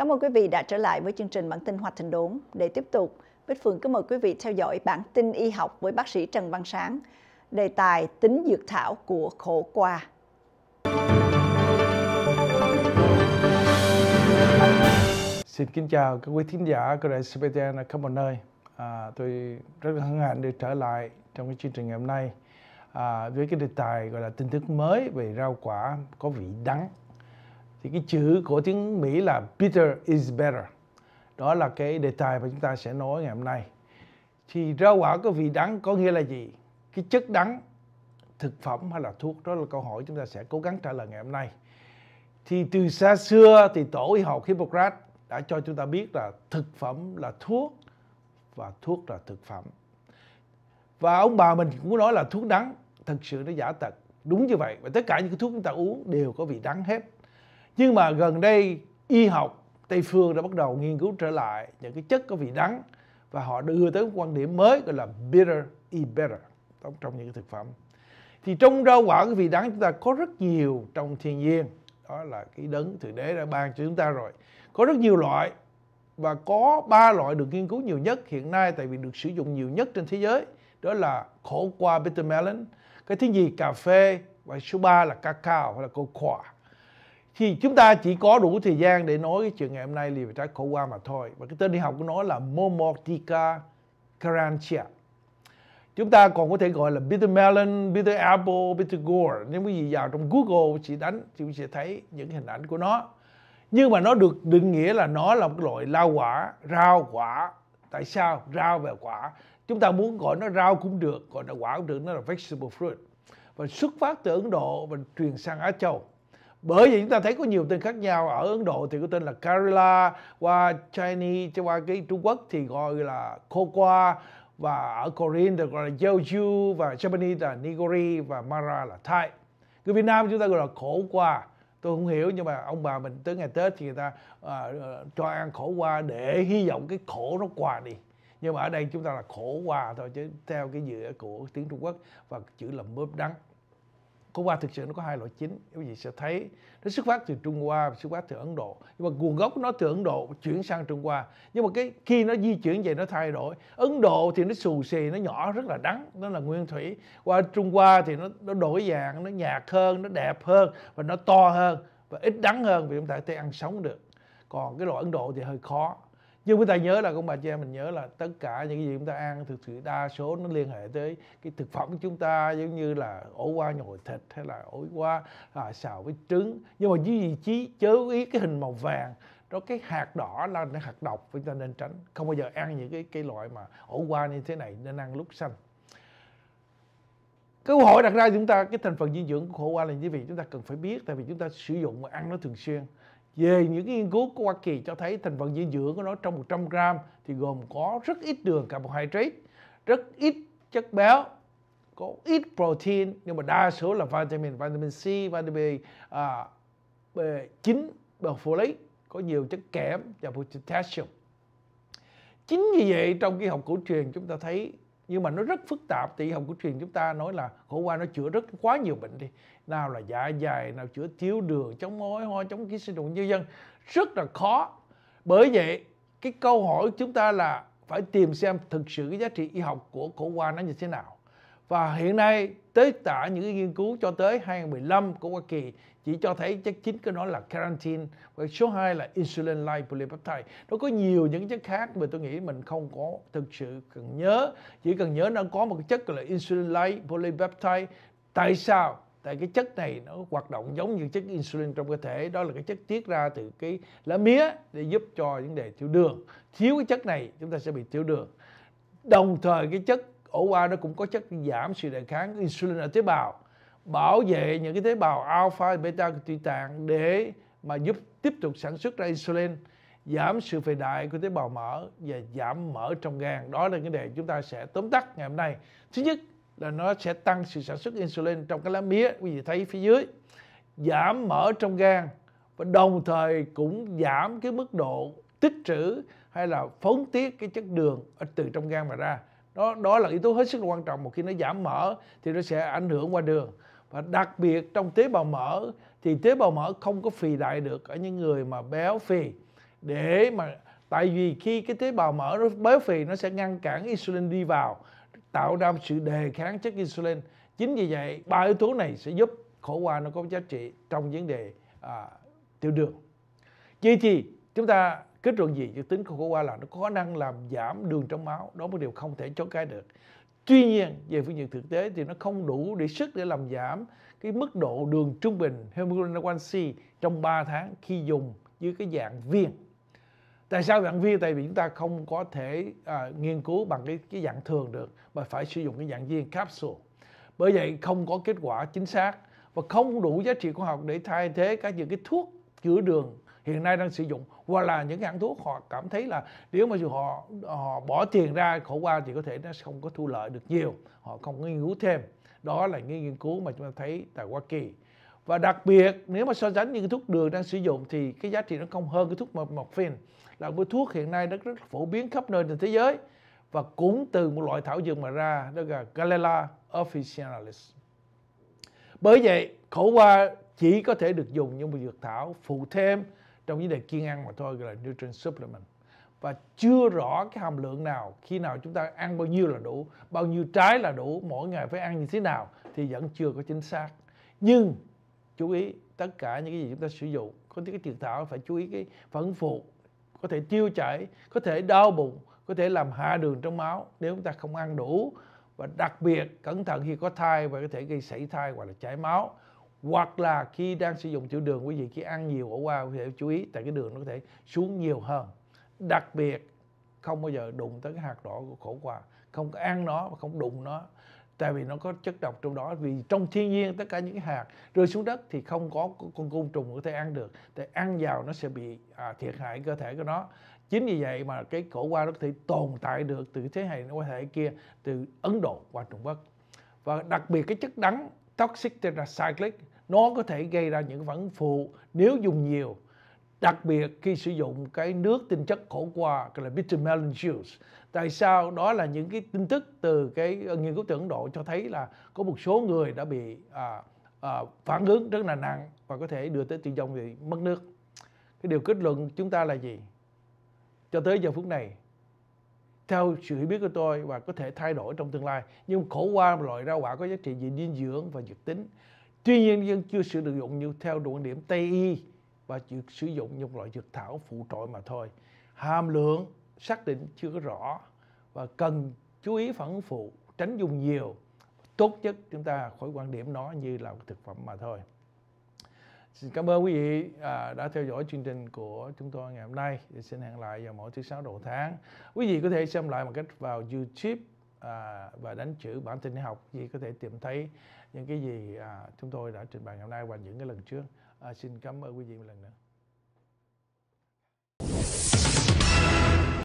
Cảm ơn quý vị đã trở lại với chương trình bản tin Hoa Thịnh Đốn. Để tiếp tục, Bích Phương kính mời quý vị theo dõi bản tin y học với bác sĩ Trần Văn Sáng, đề tài tính dược thảo của khổ qua. Xin kính chào các quý thính giả của đài CPTN ở khắp mọi nơi. À, tôi rất là hân hạnh được trở lại trong cái chương trình ngày hôm nay à, với cái đề tài gọi là tin tức mới về rau quả có vị đắng. Thì cái chữ của tiếng Mỹ là bitter is better. Đó là cái đề tài mà chúng ta sẽ nói ngày hôm nay. Thì rau quả có vị đắng có nghĩa là gì? Cái chất đắng thực phẩm hay là thuốc đó là câu hỏi chúng ta sẽ cố gắng trả lời ngày hôm nay. Thì từ xa xưa thì tổ y học Hippocrates đã cho chúng ta biết là thực phẩm là thuốc và thuốc là thực phẩm. Và ông bà mình cũng nói là thuốc đắng, thật sự nó giả tật. Đúng như vậy, và tất cả những cái thuốc chúng ta uống đều có vị đắng hết. Nhưng mà gần đây y học Tây phương đã bắt đầu nghiên cứu trở lại những cái chất có vị đắng và họ đưa tới một quan điểm mới gọi là bitter is better trong, trong những cái thực phẩm. Thì trong rau quả cái vị đắng chúng ta có rất nhiều trong thiên nhiên. Đó là cái đấng thượng đế đã ban cho chúng ta rồi. Có rất nhiều loại và có ba loại được nghiên cứu nhiều nhất hiện nay tại vì được sử dụng nhiều nhất trên thế giới. Đó là khổ qua bitter melon, cái thứ gì cà phê và số 3 là cacao hay là cocoa thì chúng ta chỉ có đủ thời gian để nói cái chuyện ngày hôm nay về trái khổ qua mà thôi. Và cái tên đi học của nó là Momotica carantia chúng ta còn có thể gọi là bitter melon, bitter apple, bitter gourd. Nếu quý vị vào trong Google chỉ đánh thì quý vị sẽ thấy những hình ảnh của nó. Nhưng mà nó được định nghĩa là nó là một loại lao quả rau quả. Tại sao? Rau và quả. Chúng ta muốn gọi nó rau cũng được gọi là quả cũng được nó là vegetable fruit. Và xuất phát từ Ấn Độ và truyền sang Á Châu bởi vì chúng ta thấy có nhiều tên khác nhau. Ở Ấn Độ thì có tên là Kerala qua Chinese qua cái Trung Quốc thì gọi là Kokwa và ở Korean thì gọi là Jeju và Japanese là Nigori và Mara là Thai. Người Việt Nam chúng ta gọi là khổ qua. Tôi không hiểu nhưng mà ông bà mình tới ngày Tết thì người ta à, cho ăn khổ qua để hy vọng cái khổ nó qua đi. Nhưng mà ở đây chúng ta là khổ qua thôi chứ theo cái dựa của tiếng Trung Quốc và chữ là mướp đắng khổ qua thực sự nó có hai loại chính. Quý vị sẽ thấy nó xuất phát từ Trung Hoa, xuất phát từ Ấn Độ. Nhưng mà nguồn gốc nó từ Ấn Độ chuyển sang Trung Hoa. Nhưng mà cái khi nó di chuyển về nó thay đổi. Ấn Độ thì nó xù xì, nó nhỏ, rất là đắng. Nó là nguyên thủy. Qua Trung Hoa thì nó nó đổi dạng, nó nhạt hơn, nó đẹp hơn và nó to hơn và ít đắng hơn vì chúng ta có thể ăn sống được. Còn cái loại Ấn Độ thì hơi khó nhưng chúng ta nhớ là con bà cha mình nhớ là tất cả những cái gì chúng ta ăn thực sự đa số nó liên hệ tới cái thực phẩm của chúng ta giống như là ổ qua nhồi thịt hay là ổ qua à, xào với trứng. Nhưng mà với vị trí chớ ý cái hình màu vàng đó cái hạt đỏ là nó hạt độc chúng ta nên tránh. Không bao giờ ăn những cái cái loại mà ổ qua như thế này nên ăn lúc xanh câu hỏi đặt ra chúng ta cái thành phần dinh dưỡng của khổ qua là như vậy chúng ta cần phải biết tại vì chúng ta sử dụng và ăn nó thường xuyên về những cái nghiên cứu của Hoa Kỳ cho thấy thành phần dinh dưỡng của nó trong 100 gram thì gồm có rất ít đường carbohydrate, rất ít chất béo, có ít protein nhưng mà đa số là vitamin, vitamin C, vitamin à, B9, folate, có nhiều chất kẽm và potassium. Chính vì vậy trong cái học cổ truyền chúng ta thấy nhưng mà nó rất phức tạp thì học cổ truyền chúng ta nói là khổ qua nó chữa rất quá nhiều bệnh đi. Nào là dạ dày, nào chữa thiếu đường, chống mối ho, chống ký sinh trùng nhân dân rất là khó. Bởi vậy, cái câu hỏi chúng ta là phải tìm xem thực sự cái giá trị y học của khổ qua nó như thế nào và hiện nay tới cả những cái nghiên cứu cho tới 2015 của Hoa Kỳ chỉ cho thấy chất chính của nó là carotene và số 2 là insulin like polypeptide nó có nhiều những chất khác mà tôi nghĩ mình không có thực sự cần nhớ. Chỉ cần nhớ nó có một cái chất gọi là insulin like polypeptide tại sao? Tại cái chất này nó hoạt động giống như chất insulin trong cơ thể. Đó là cái chất tiết ra từ cái lá mía để giúp cho vấn đề tiểu đường. Thiếu cái chất này, chúng ta sẽ bị tiểu đường. Đồng thời cái chất ổ qua nó cũng có chất giảm sự đề kháng insulin ở tế bào. Bảo vệ những cái tế bào alpha, beta của tạng để mà giúp tiếp tục sản xuất ra insulin, giảm sự phệ đại của tế bào mỡ và giảm mỡ trong gan. Đó là cái đề chúng ta sẽ tóm tắt ngày hôm nay. Thứ nhất là nó sẽ tăng sự sản xuất insulin trong cái lá mía, quý vị thấy phía dưới. Giảm mỡ trong gan và đồng thời cũng giảm cái mức độ tích trữ hay là phóng tiết cái chất đường ở từ trong gan mà ra đó đó là yếu tố hết sức quan trọng một khi nó giảm mỡ thì nó sẽ ảnh hưởng qua đường. Và đặc biệt trong tế bào mỡ thì tế bào mỡ không có phì đại được ở những người mà béo phì. Để mà tại vì khi cái tế bào mỡ nó béo phì nó sẽ ngăn cản insulin đi vào tạo ra sự đề kháng chất insulin. Chính vì vậy ba yếu tố này sẽ giúp khổ qua nó có giá trị trong vấn đề à, tiểu đường. Vậy thì chúng ta kết luận gì dự tính của khổ qua là nó có khả năng làm giảm đường trong máu. Đó là một điều không thể chối cãi được. Tuy nhiên về phương diện thực tế thì nó không đủ để sức để làm giảm cái mức độ đường trung bình hemoglobin A1C trong 3 tháng khi dùng dưới cái dạng viên. Tại sao dạng viên? Tại vì chúng ta không có thể à, nghiên cứu bằng cái cái dạng thường được mà phải sử dụng cái dạng viên capsule. Bởi vậy không có kết quả chính xác và không đủ giá trị khoa học để thay thế các những cái thuốc chữa đường hiện nay đang sử dụng, hoặc là những hãng thuốc họ cảm thấy là nếu mà dù họ họ bỏ tiền ra khổ qua thì có thể nó không có thu lợi được nhiều, họ không nghiên cứu thêm. Đó là những nghiên cứu mà chúng ta thấy tại Hoa Kỳ. Và đặc biệt, nếu mà so sánh những cái thuốc đường đang sử dụng thì cái giá trị nó không hơn cái thuốc morphine. Là một thuốc hiện nay rất rất phổ biến khắp nơi trên thế giới và cũng từ một loại thảo dược mà ra, đó là Galela officinalis. Bởi vậy, khổ qua chỉ có thể được dùng như một dược thảo phụ thêm trong vấn đề kiêng ăn mà thôi, gọi là nutrient supplement. Và chưa rõ cái hàm lượng nào, khi nào chúng ta ăn bao nhiêu là đủ, bao nhiêu trái là đủ, mỗi ngày phải ăn như thế nào thì vẫn chưa có chính xác. Nhưng chú ý, tất cả những cái gì chúng ta sử dụng, có những cái dược thảo phải chú ý cái phản phụ, có thể tiêu chảy, có thể đau bụng, có thể làm hạ đường trong máu nếu chúng ta không ăn đủ. Và đặc biệt cẩn thận khi có thai và có thể gây sảy thai hoặc là chảy máu hoặc là khi đang sử dụng tiểu đường quý vị khi ăn nhiều ở qua quý vị chú ý tại cái đường nó có thể xuống nhiều hơn. Đặc biệt không bao giờ đụng tới cái hạt đỏ của khổ qua không có ăn nó và không đụng nó tại vì nó có chất độc trong đó. Vì trong thiên nhiên tất cả những cái hạt rơi xuống đất thì không có con côn trùng có thể ăn được thì ăn vào nó sẽ bị à, thiệt hại cơ thể của nó. Chính vì vậy mà cái khổ qua nó có thể tồn tại được từ thế hệ qua thế hệ kia từ Ấn Độ qua Trung Quốc. Và đặc biệt cái chất đắng toxic tetracyclic nó có thể gây ra những phản phụ nếu dùng nhiều đặc biệt khi sử dụng cái nước tinh chất khổ qua gọi là bitter melon juice. Tại sao? Đó là những cái tin tức từ cái ờ, nghiên cứu từ Ấn Độ cho thấy là có một số người đã bị à, à, phản ứng rất là nặng và có thể đưa tới tử vong vì mất nước. Cái điều kết luận chúng ta là gì? Cho tới giờ phút này theo sự hiểu biết của tôi và có thể thay đổi trong tương lai nhưng khổ qua một loại rau quả có giá trị về dinh dưỡng và dược tính tuy nhiên dân chưa sử dụng như theo quan điểm tây y và chỉ sử dụng những loại dược thảo phụ trợ mà thôi hàm lượng xác định chưa có rõ và cần chú ý phản phụ, tránh dùng nhiều tốt nhất chúng ta khỏi quan điểm nó như là một thực phẩm mà thôi Xin cảm ơn quý vị à, đã theo dõi chương trình của chúng tôi ngày hôm nay. Xin hẹn lại vào mỗi thứ sáu đầu tháng. Quý vị có thể xem lại một cách vào YouTube à, và đánh chữ bản tin học. gì có thể tìm thấy những cái gì à, chúng tôi đã trình bày ngày hôm nay và những cái lần trước. À, xin cảm ơn quý vị một lần nữa.